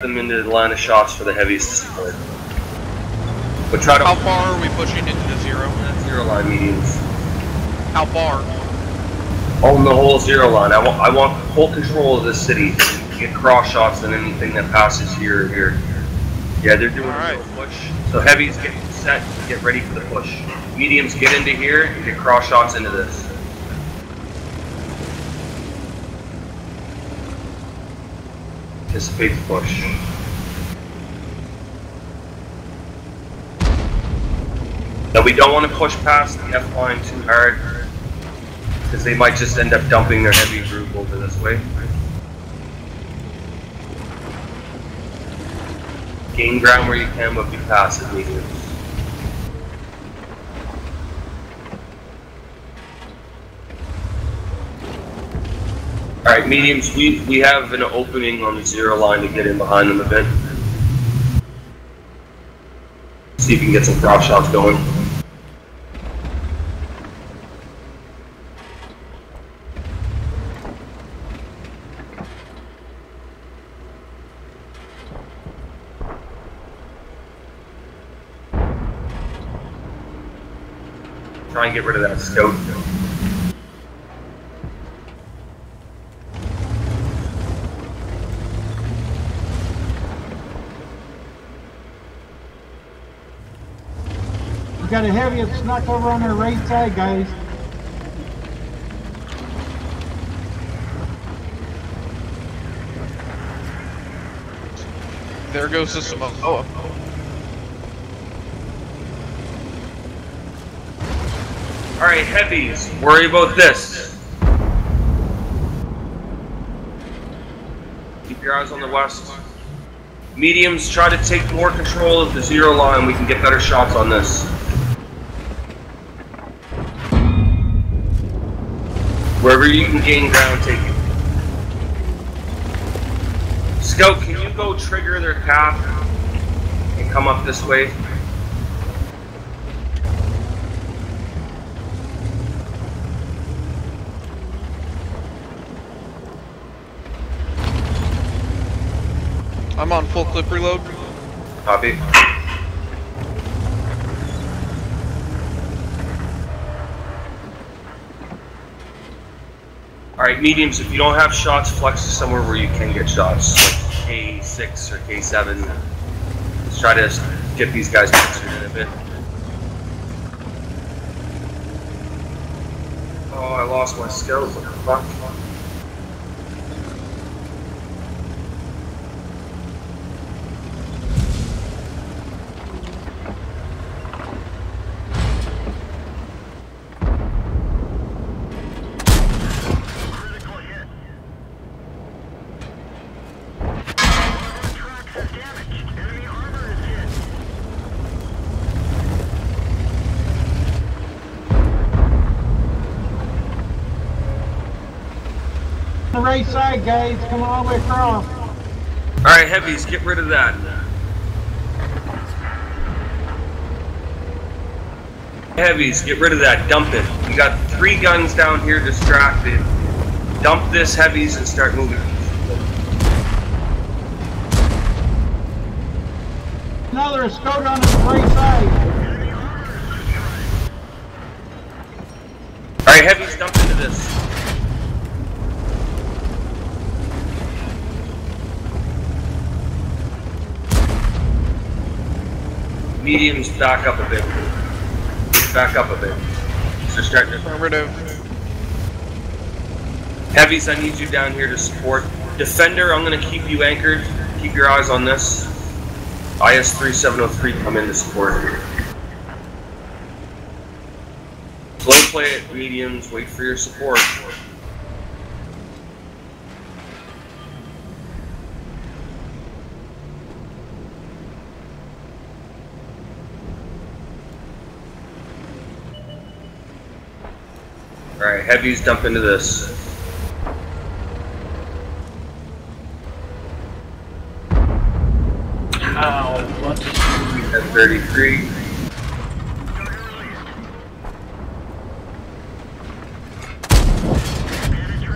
them into the line of shots for the heavies to support. But try to How far are we pushing into the zero? zero line mediums. How far? On the whole zero line. I want I want full control of this city. Get cross shots on anything that passes here or here. Yeah, they're doing Alright. a little push. So heavies get set, get ready for the push. Mediums get into here and get cross shots into this. Anticipate the push. Now we don't want to push past the F line too hard because they might just end up dumping their heavy group over this way. Gain ground where you can, but be passive mediums. We, we have an opening on the zero line to get in behind them a bit. See if you can get some cross shots going. Try and get rid of that scout. We got a heavy that snuck over on our right side, guys. There goes the Somua. Oh. Alright, heavies, worry about this. Keep your eyes on the west. Mediums, try to take more control of the zero line. We can get better shots on this. Wherever you can gain ground, take it. Scout, can you go trigger their calf and come up this way? I'm on full clip reload. Copy. Alright, mediums, if you don't have shots, flex to somewhere where you can get shots. Like K6 or K7. Let's try to get these guys textured in a bit. Oh, I lost my skills. What the fuck? Right side, guys. Coming all the way across. Alright, heavies, get rid of that. Heavies, get rid of that. Dump it. You got three guns down here distracted. Dump this, heavies, and start moving. Another scout on the right side. Alright, heavies, dump into this. Mediums, back up a bit. Back up a bit. So start to Affirmative. Heavies, I need you down here to support. Defender, I'm gonna keep you anchored. Keep your eyes on this. IS 3703 come in to support. Slow play it, mediums, wait for your support. Alright, heavies dump into this. Ow, what? At 33.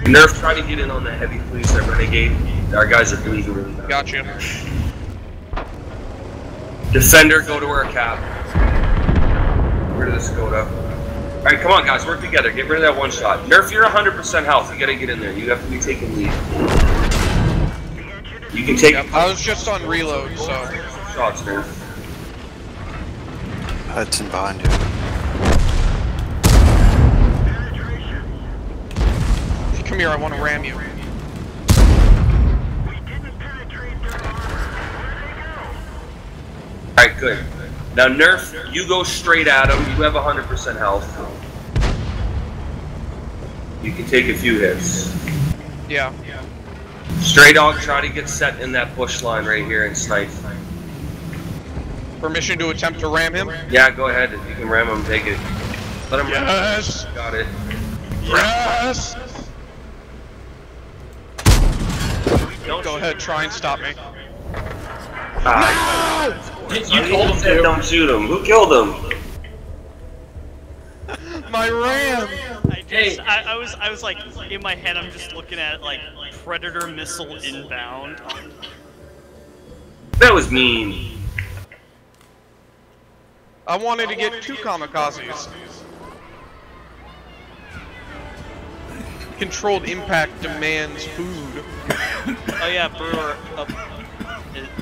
Nerf, try to get in on the heavy police at Renegade. Our guys are bleeding really bad. Gotcha. Defender, go to our cap. Get rid of the Skoda. Alright, come on, guys, work together. Get rid of that one shot. Nerf, you're 100% health. You gotta get in there. You have to be taking lead. You can take Yep, I was just on reload, so. shots, Nerf. Hudson behind you. Come here, I want to ram you. Alright, good. Now, Nerf, you go straight at him. You have 100% health. You can take a few hits. Yeah. Stray dog, try to get set in that bush line right here and snipe. Permission to attempt to ram him? Yeah, go ahead. If you can ram him, take it. Let him ram. Yes! Got it. Yes! Don't Go ahead, try and stop me. Ah, You you told him to. don't shoot him. Who killed him? My ram! I just, I, I was, I was like, in my head, I'm just looking at like Predator missile inbound. That was mean. I wanted to get two kamikazes. Controlled impact demands food. Oh yeah, Brewer. Uh, is,